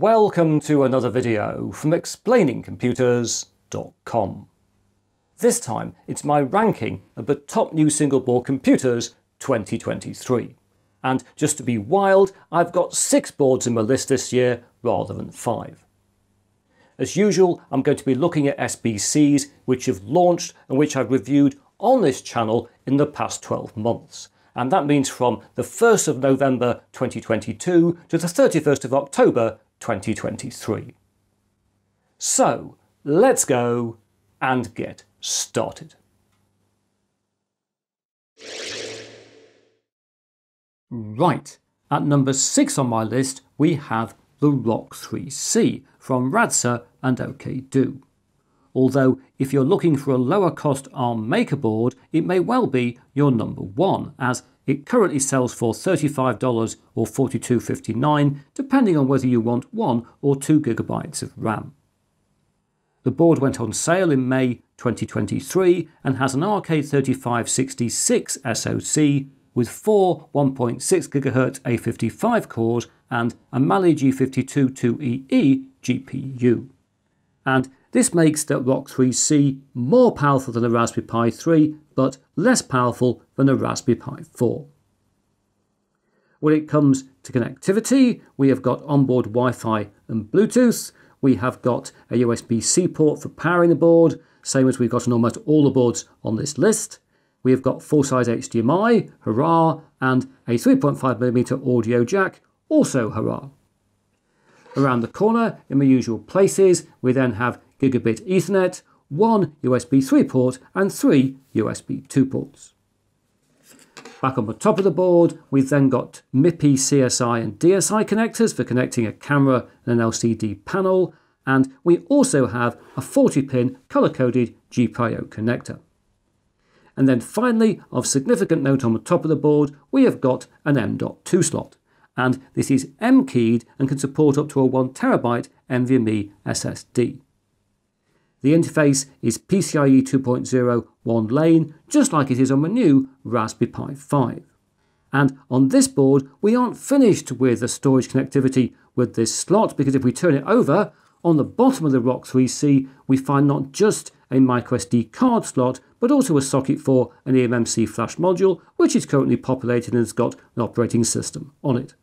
Welcome to another video from explainingcomputers.com. This time it's my ranking of the top new single board computers 2023. And just to be wild, I've got six boards in my list this year rather than five. As usual, I'm going to be looking at SBCs which have launched and which I've reviewed on this channel in the past 12 months and that means from the 1st of November 2022 to the 31st of October 2023. So let's go and get started. Right, at number 6 on my list we have the Rock 3C from Radxa and OKDo. Although if you're looking for a lower cost ARM maker board, it may well be your number one, as it currently sells for $35 or $42.59, depending on whether you want 1 or 2 gigabytes of RAM. The board went on sale in May 2023 and has an RK3566 SoC with four 1.6 GHz A55 cores and a Mali G52 2EE GPU. And this makes the Rock 3C more powerful than the Raspberry Pi 3 but less powerful than the Raspberry Pi 4. When it comes to connectivity, we have got onboard Wi-Fi and Bluetooth. We have got a USB-C port for powering the board, same as we've got on almost all the boards on this list. We have got full-size HDMI, hurrah, and a 3.5mm audio jack, also hurrah. Around the corner, in the usual places, we then have gigabit Ethernet, one USB 3 port and three USB 2 ports. Back on the top of the board, we've then got MIPI, CSI and DSI connectors for connecting a camera and an LCD panel, and we also have a 40-pin color-coded GPIO connector. And then finally, of significant note on the top of the board, we have got an M.2 slot. And this is M-keyed and can support up to a 1TB NVMe SSD. The interface is PCIe 2.0 one lane, just like it is on the new Raspberry Pi 5. And on this board, we aren't finished with the storage connectivity with this slot, because if we turn it over, on the bottom of the Rock 3C, we find not just a microSD card slot, but also a socket for an eMMC flash module, which is currently populated and has got an operating system on it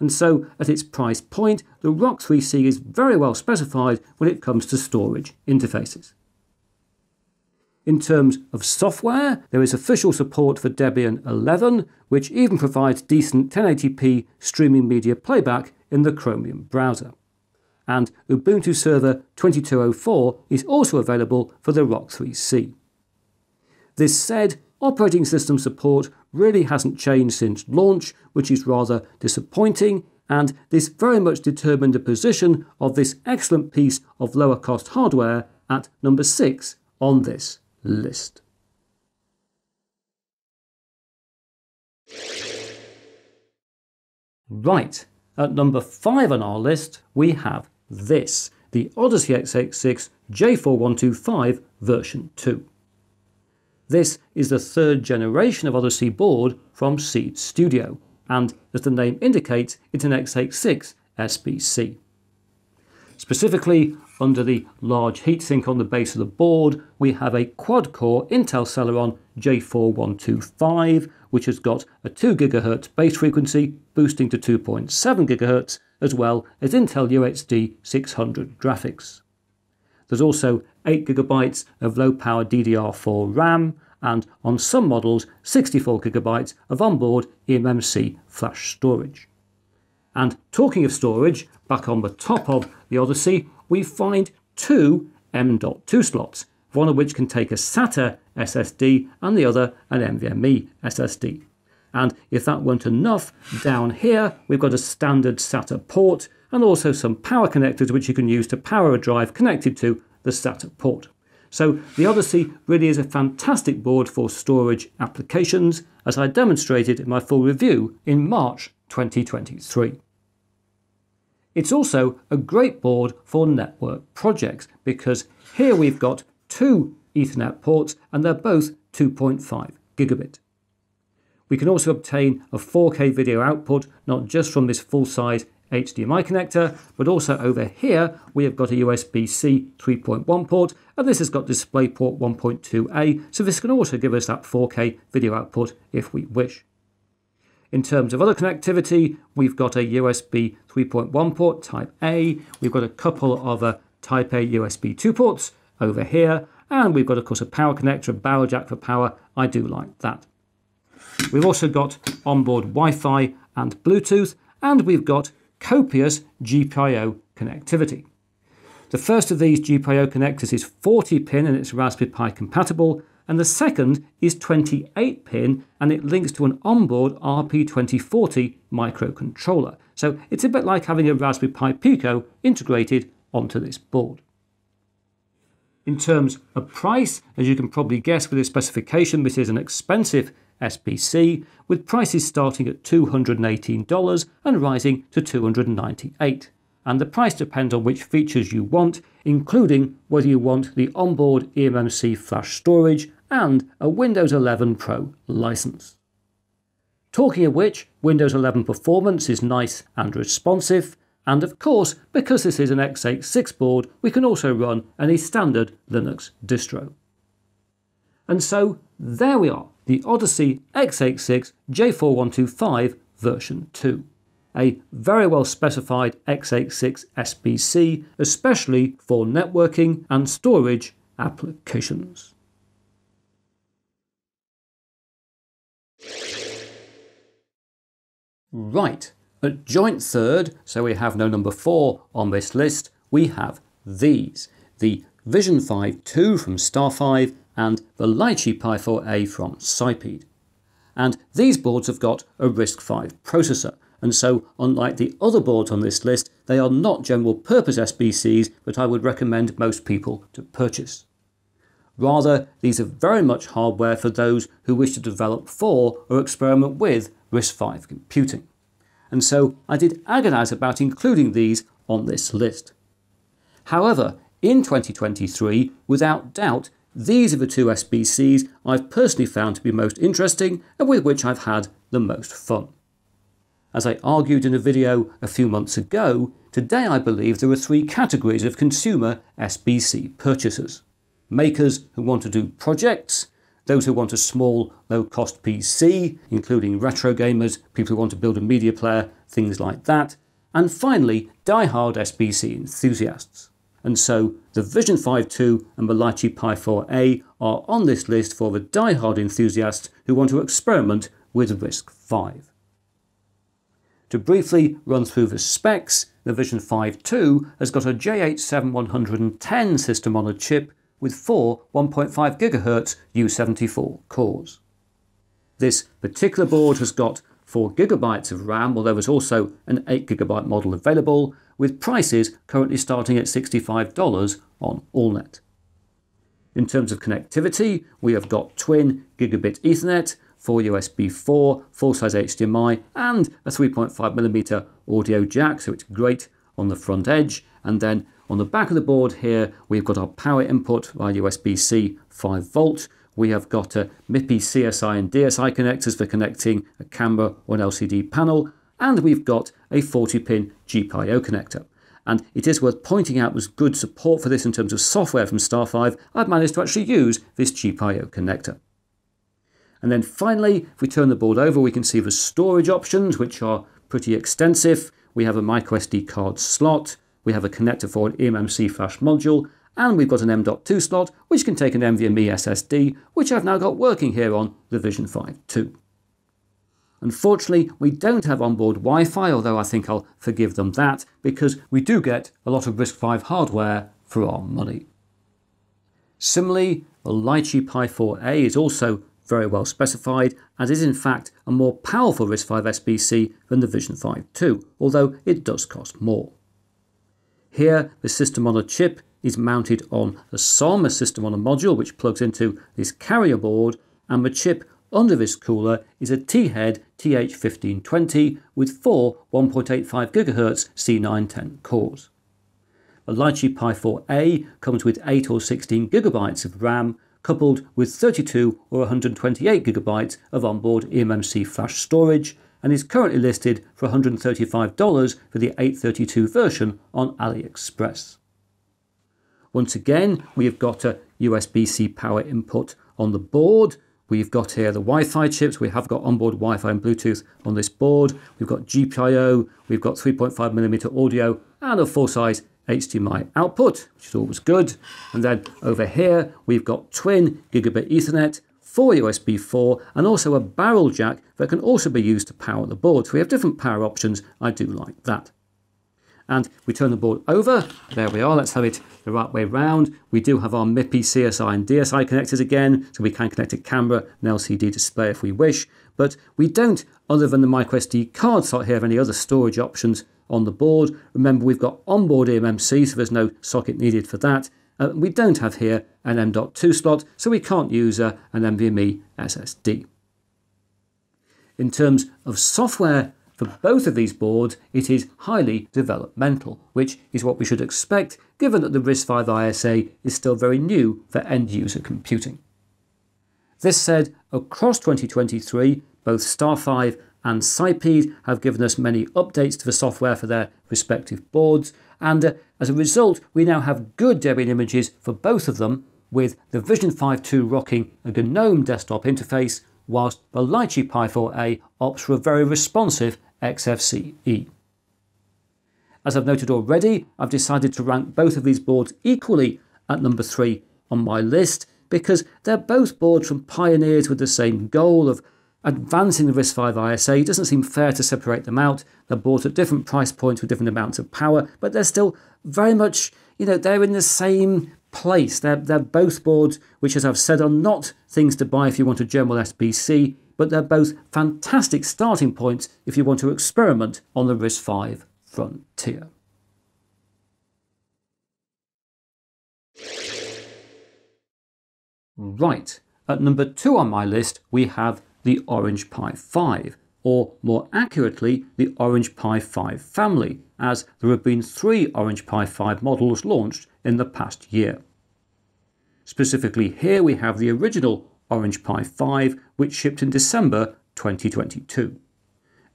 and so at its price point, the Rock 3C is very well specified when it comes to storage interfaces. In terms of software, there is official support for Debian 11, which even provides decent 1080p streaming media playback in the Chromium browser. And Ubuntu Server 2204 is also available for the Rock 3C. This said, operating system support really hasn't changed since launch, which is rather disappointing, and this very much determined the position of this excellent piece of lower cost hardware at number 6 on this list. Right, at number 5 on our list we have this, the Odyssey x86 J4125 version 2. This is the third generation of Odyssey board from Seeed Studio, and as the name indicates, it's an x86 SBC. Specifically, under the large heatsink on the base of the board, we have a quad-core Intel Celeron J4125, which has got a 2 GHz base frequency boosting to 2.7 GHz, as well as Intel UHD 600 graphics. There's also 8GB of low power DDR4 RAM, and on some models 64 gigabytes of onboard eMMC flash storage. And talking of storage, back on the top of the Odyssey, we find two M.2 slots, one of which can take a SATA SSD and the other an NVMe SSD. And if that weren't enough, down here we've got a standard SATA port and also some power connectors which you can use to power a drive connected to the SATA port. So the Odyssey really is a fantastic board for storage applications, as I demonstrated in my full review in March 2023. It's also a great board for network projects because here we've got two Ethernet ports and they're both 2.5 gigabit. We can also obtain a 4K video output not just from this full-size HDMI connector, but also over here we have got a USB-C 3.1 port, and this has got DisplayPort 1.2a, so this can also give us that 4K video output if we wish. In terms of other connectivity, we've got a USB 3.1 port Type A, we've got a couple of uh, Type A USB 2 ports over here, and we've got, of course, a power connector, a barrel jack for power. I do like that. We've also got onboard Wi-Fi and Bluetooth, and we've got copious GPIO connectivity. The first of these GPIO connectors is 40 pin and it's Raspberry Pi compatible, and the second is 28 pin and it links to an onboard RP2040 microcontroller. So it's a bit like having a Raspberry Pi Pico integrated onto this board. In terms of price, as you can probably guess with this specification, this is an expensive SBC, with prices starting at $218 and rising to $298. And the price depends on which features you want, including whether you want the onboard eMMC flash storage and a Windows 11 Pro license. Talking of which, Windows 11 performance is nice and responsive, and of course, because this is an x86 board, we can also run any standard Linux distro. And so, there we are, the Odyssey x86 J4125 version 2. A very well specified x86 SBC, especially for networking and storage applications. Right, at joint third, so we have no number 4 on this list, we have these. The VisionFive 2 from StarFive and the Lichee Pi 4A from Sipeed. And these boards have got a RISC-V processor, and so unlike the other boards on this list, they are not general purpose SBCs that I would recommend most people to purchase. Rather, these are very much hardware for those who wish to develop for or experiment with RISC-V computing. And so I did agonise about including these on this list. However, in 2023, without doubt, these are the two SBCs I've personally found to be most interesting and with which I've had the most fun. As I argued in a video a few months ago, today I believe there are three categories of consumer SBC purchasers. Makers who want to do projects, those who want a small, low-cost PC, including retro gamers, people who want to build a media player, things like that, and finally, die-hard SBC enthusiasts and so the VisionFive 2 and the Lichee Pi 4A are on this list for the die-hard enthusiasts who want to experiment with RISC-V. To briefly run through the specs, the VisionFive 2 has got a JH7110 system on a chip with four 1.5 GHz U74 cores. This particular board has got 4GB of RAM, although there's also an 8GB model available, with prices currently starting at $65 on AllNet. In terms of connectivity, we have got twin gigabit Ethernet, 4 USB 4, full-size HDMI, and a 3.5mm audio jack, so it's great on the front edge. And then on the back of the board here, we've got our power input via USB-C 5 volt. We have got a MIPI CSI and DSI connectors for connecting a camera or an LCD panel, and we've got a 40-pin GPIO connector. And it is worth pointing out there's good support for this in terms of software from StarFive. I've managed to actually use this GPIO connector. And then finally, if we turn the board over, we can see the storage options, which are pretty extensive. We have a microSD card slot, we have a connector for an eMMC flash module, and we've got an M.2 slot, which can take an NVMe SSD, which I've now got working here on the VisionFive 2. Unfortunately, we don't have onboard Wi-Fi, although I think I'll forgive them that, because we do get a lot of RISC-V hardware for our money. Similarly, the Lichee Pi 4A is also very well specified and is in fact a more powerful RISC-V SBC than the VisionFive 2, although it does cost more. Here, the system on a chip is mounted on a SOM, a system on a module, which plugs into this carrier board, and the chip under this cooler is a T-Head TH1520 with four 1.85 GHz C910 cores. The Lichee Pi 4A comes with 8 or 16 GB of RAM coupled with 32 or 128 GB of onboard eMMC flash storage and is currently listed for $135 for the 832 version on AliExpress. Once again, we have got a USB-C power input on the board. We've got here the Wi-Fi chips. We have got onboard Wi-Fi and Bluetooth on this board. We've got GPIO. We've got 3.5 millimeter audio and a full-size HDMI output, which is always good. And then over here, we've got twin gigabit Ethernet, four USB 4, and also a barrel jack that can also be used to power the board. So we have different power options. I do like that. And we turn the board over. There we are. Let's have it the right way round. We do have our MIPI, CSI, and DSI connectors again, so we can connect a camera and LCD display if we wish. But we don't, other than the microSD card slot here, have any other storage options on the board. Remember, we've got onboard eMMC, so there's no socket needed for that. Uh, we don't have here an M.2 slot, so we can't use uh, an NVMe SSD. In terms of software for both of these boards, it is highly developmental, which is what we should expect given that the RISC-V ISA is still very new for end-user computing. This said, across 2023, both StarFive and Sipeed have given us many updates to the software for their respective boards, and uh, as a result, we now have good Debian images for both of them, with the VisionFive 2 rocking a GNOME desktop interface, whilst the Lichee Pi 4A opts for a very responsive XFCE. As I've noted already, I've decided to rank both of these boards equally at number 3 on my list because they're both boards from pioneers with the same goal of advancing the RISC-V ISA. It doesn't seem fair to separate them out. They're bought at different price points with different amounts of power, but they're still very much, you know, they're in the same place. They're, they're both boards, which, as I've said, are not things to buy if you want a general SBC, but they're both fantastic starting points if you want to experiment on the RISC-V frontier. Right, at number two on my list, we have the Orange Pi 5, or more accurately, the Orange Pi 5 family, as there have been three Orange Pi 5 models launched in the past year. Specifically here we have the original Orange Pi 5, which shipped in December 2022.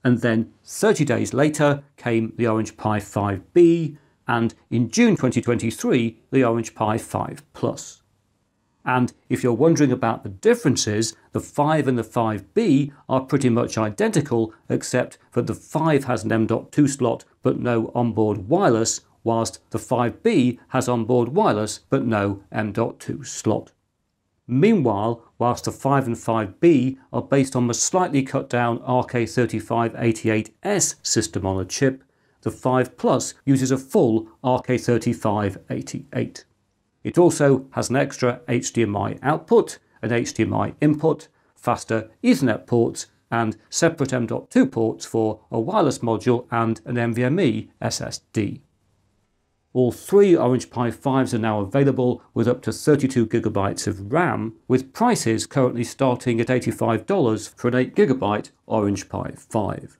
And then 30 days later came the Orange Pi 5B, and in June 2023, the Orange Pi 5 Plus. And if you're wondering about the differences, the 5 and the 5B are pretty much identical, except that the 5 has an M.2 slot but no onboard wireless, whilst the 5B has onboard wireless but no M.2 slot. Meanwhile, whilst the 5 and 5B are based on the slightly cut down RK3588S system on a chip, the 5 Plus uses a full RK3588. It also has an extra HDMI output, an HDMI input, faster Ethernet ports, and separate M.2 ports for a wireless module and an NVMe SSD. All three Orange Pi 5s are now available with up to 32GB of RAM, with prices currently starting at $85 for an 8GB Orange Pi 5.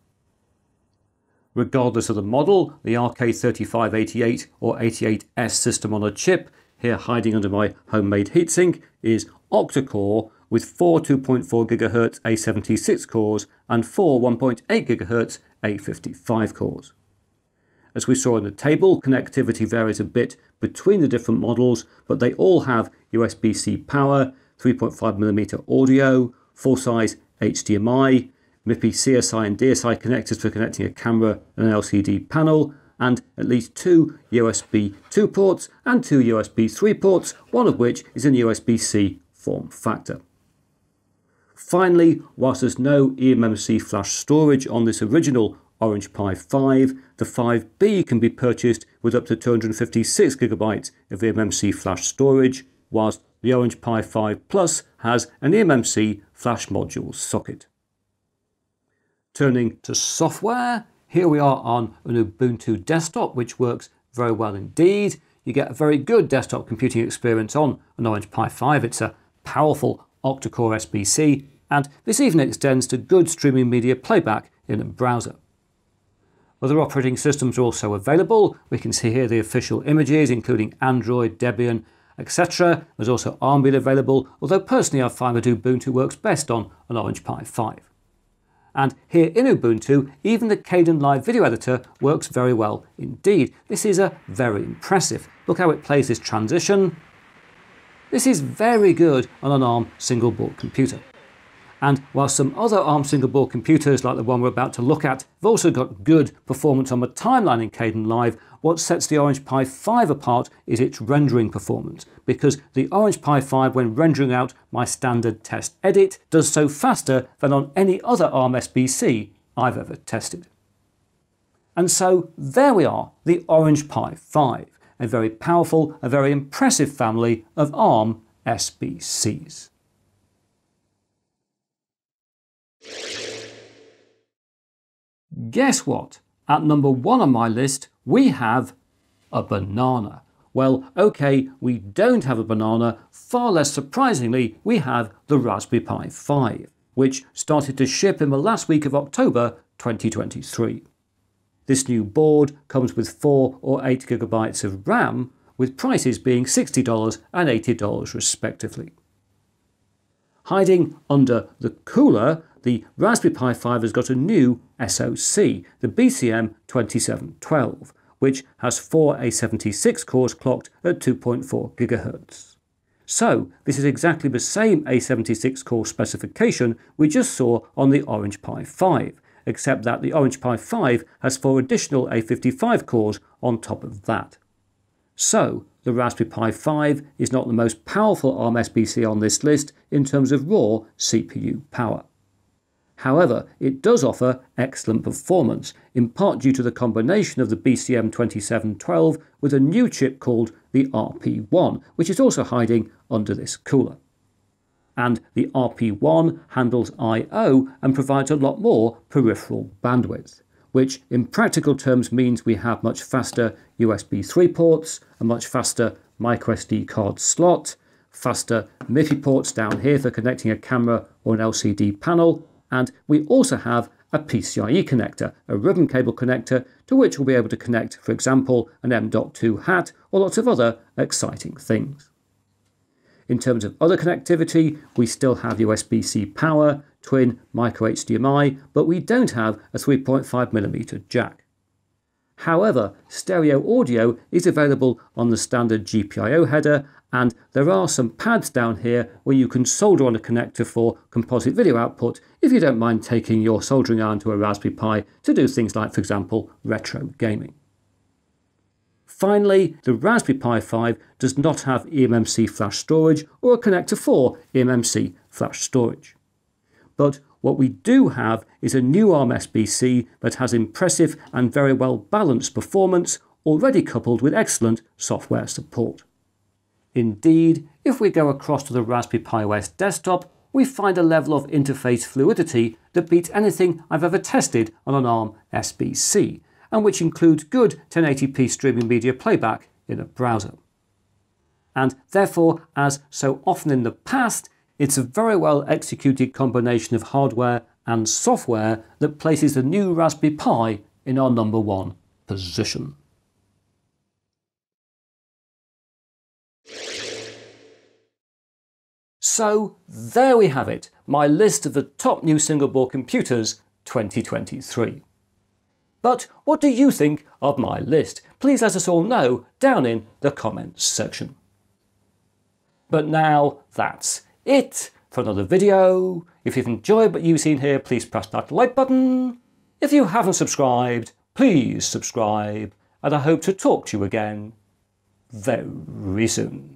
Regardless of the model, the RK3588 or 88S system on a chip, here hiding under my homemade heatsink, is octa-core with four 2.4 GHz A76 cores and four 1.8 GHz A55 cores. As we saw in the table, connectivity varies a bit between the different models, but they all have USB-C power, 3.5mm audio, full-size HDMI, MIPI CSI and DSI connectors for connecting a camera and an LCD panel, and at least two USB 2 ports and two USB 3 ports, one of which is in USB-C form factor. Finally, whilst there's no eMMC flash storage on this original Orange Pi 5, the 5B can be purchased with up to 256GB of eMMC flash storage, whilst the Orange Pi 5 Plus has an eMMC flash module socket. Turning to software, here we are on an Ubuntu desktop, which works very well indeed. You get a very good desktop computing experience on an Orange Pi 5. It's a powerful octa-core SBC, and this even extends to good streaming media playback in a browser. Other operating systems are also available. We can see here the official images, including Android, Debian, etc. There's also Armbian available, although personally I find that Ubuntu works best on an Orange Pi 5. And here in Ubuntu, even the Kdenlive video editor works very well indeed. This is a very impressive. Look how it plays this transition. This is very good on an ARM single board computer. And while some other ARM single board computers, like the one we're about to look at, have also got good performance on the timeline in Kdenlive, what sets the Orange Pi 5 apart is its rendering performance, because the Orange Pi 5, when rendering out my standard test edit, does so faster than on any other ARM SBC I've ever tested. And so there we are, the Orange Pi 5, a very powerful, a very impressive family of ARM SBCs. Guess what? At number one on my list, we have a banana. Well, okay, we don't have a banana. Far less surprisingly, we have the Raspberry Pi 5, which started to ship in the last week of October 2023. This new board comes with 4 or 8 gigabytes of RAM, with prices being $60 and $80 respectively. Hiding under the cooler the Raspberry Pi 5 has got a new SoC, the BCM2712, which has four A76 cores clocked at 2.4 GHz. So, this is exactly the same A76 core specification we just saw on the Orange Pi 5, except that the Orange Pi 5 has four additional A55 cores on top of that. So, the Raspberry Pi 5 is not the most powerful ARM SBC on this list in terms of raw CPU power. However, it does offer excellent performance, in part due to the combination of the BCM2712 with a new chip called the RP1, which is also hiding under this cooler. And the RP1 handles I.O. and provides a lot more peripheral bandwidth, which in practical terms means we have much faster USB 3 ports, a much faster microSD card slot, faster MIPI ports down here for connecting a camera or an LCD panel, and we also have a PCIe connector, a ribbon cable connector, to which we'll be able to connect, for example, an M.2 hat or lots of other exciting things. In terms of other connectivity, we still have USB-C power, twin micro HDMI, but we don't have a 3.5mm jack. However, stereo audio is available on the standard GPIO header and there are some pads down here where you can solder on a connector for composite video output if you don't mind taking your soldering iron to a Raspberry Pi to do things like, for example, retro gaming. Finally, the Raspberry Pi 5 does not have eMMC flash storage or a connector for eMMC flash storage. But what we do have is a new ARM SBC that has impressive and very well balanced performance, already coupled with excellent software support. Indeed, if we go across to the Raspberry Pi OS desktop, we find a level of interface fluidity that beats anything I've ever tested on an ARM SBC, and which includes good 1080p streaming media playback in a browser. And therefore, as so often in the past, it's a very well executed combination of hardware and software that places the new Raspberry Pi in our number one position. So there we have it, my list of the top new single board computers 2023. But what do you think of my list? Please let us all know down in the comments section. But now that's it for another video. If you've enjoyed what you've seen here, please press that like button. If you haven't subscribed, please subscribe, and I hope to talk to you again very soon.